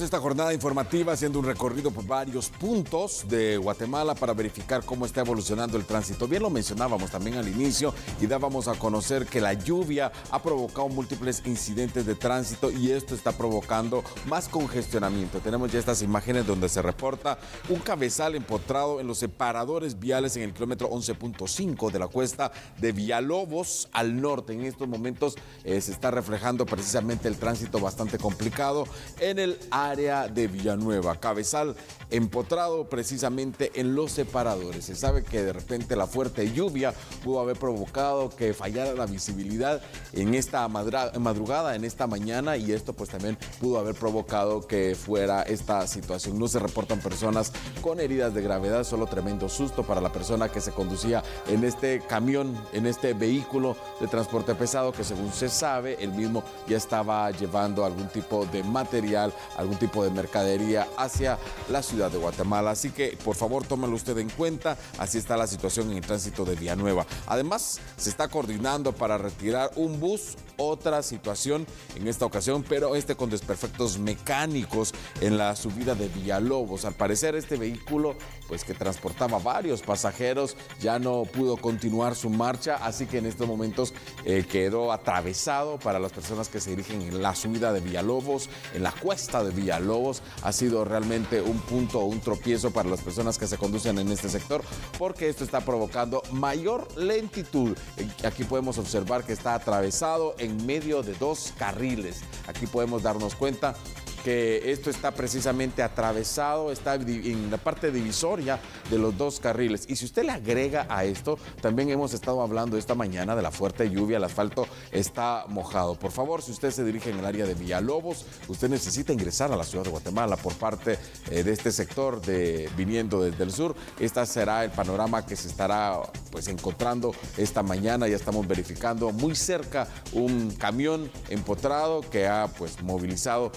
Esta jornada informativa haciendo un recorrido por varios puntos de Guatemala para verificar cómo está evolucionando el tránsito. Bien lo mencionábamos también al inicio y dábamos a conocer que la lluvia ha provocado múltiples incidentes de tránsito y esto está provocando más congestionamiento. Tenemos ya estas imágenes donde se reporta un cabezal empotrado en los separadores viales en el kilómetro 11.5 de la cuesta de Villalobos al norte. En estos momentos eh, se está reflejando precisamente el tránsito bastante complicado en el área de Villanueva. Cabezal empotrado precisamente en los separadores. Se sabe que de repente la fuerte lluvia pudo haber provocado que fallara la visibilidad en esta madrugada, en esta mañana, y esto pues también pudo haber provocado que fuera esta situación. No se reportan personas con heridas de gravedad, solo tremendo susto para la persona que se conducía en este camión, en este vehículo de transporte pesado que según se sabe, el mismo ya estaba llevando algún tipo de material, algún tipo de mercadería hacia la ciudad de Guatemala. Así que por favor tómelo usted en cuenta. Así está la situación en el tránsito de Villanueva. Además, se está coordinando para retirar un bus, otra situación en esta ocasión, pero este con desperfectos mecánicos en la subida de Villalobos. Al parecer este vehículo, pues que transportaba varios pasajeros, ya no pudo continuar su marcha, así que en estos momentos eh, quedó atravesado para las personas que se dirigen en la subida de Villalobos, en la cuesta de Villalobos Lobos ha sido realmente un punto o un tropiezo para las personas que se conducen en este sector porque esto está provocando mayor lentitud. Aquí podemos observar que está atravesado en medio de dos carriles. Aquí podemos darnos cuenta que esto está precisamente atravesado, está en la parte divisoria de los dos carriles. Y si usted le agrega a esto, también hemos estado hablando esta mañana de la fuerte lluvia, el asfalto está mojado. Por favor, si usted se dirige en el área de Villalobos, usted necesita ingresar a la ciudad de Guatemala por parte eh, de este sector de viniendo desde el sur. Este será el panorama que se estará pues encontrando esta mañana. Ya estamos verificando muy cerca un camión empotrado que ha pues movilizado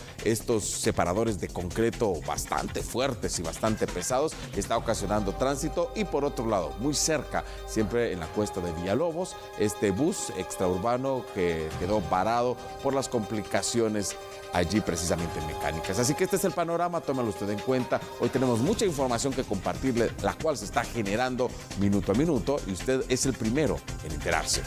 separadores de concreto bastante fuertes y bastante pesados está ocasionando tránsito y por otro lado, muy cerca, siempre en la cuesta de Villalobos, este bus extraurbano que quedó parado por las complicaciones allí precisamente mecánicas. Así que este es el panorama, tómalo usted en cuenta. Hoy tenemos mucha información que compartirle, la cual se está generando minuto a minuto y usted es el primero en enterarse.